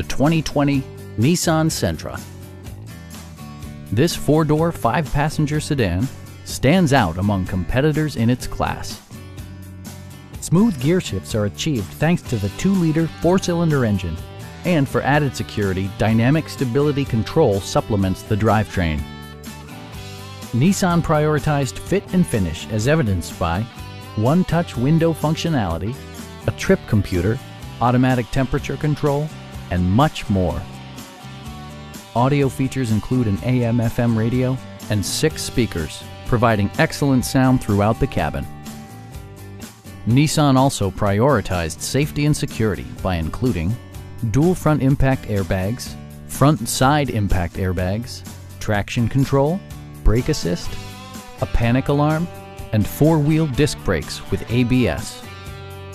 the 2020 Nissan Sentra. This four-door, five-passenger sedan stands out among competitors in its class. Smooth gear shifts are achieved thanks to the 2-liter four-cylinder engine. And for added security, Dynamic Stability Control supplements the drivetrain. Nissan prioritized fit and finish as evidenced by one-touch window functionality, a trip computer, automatic temperature control, and much more. Audio features include an AM-FM radio and six speakers, providing excellent sound throughout the cabin. Nissan also prioritized safety and security by including dual front impact airbags, front side impact airbags, traction control, brake assist, a panic alarm, and four-wheel disc brakes with ABS.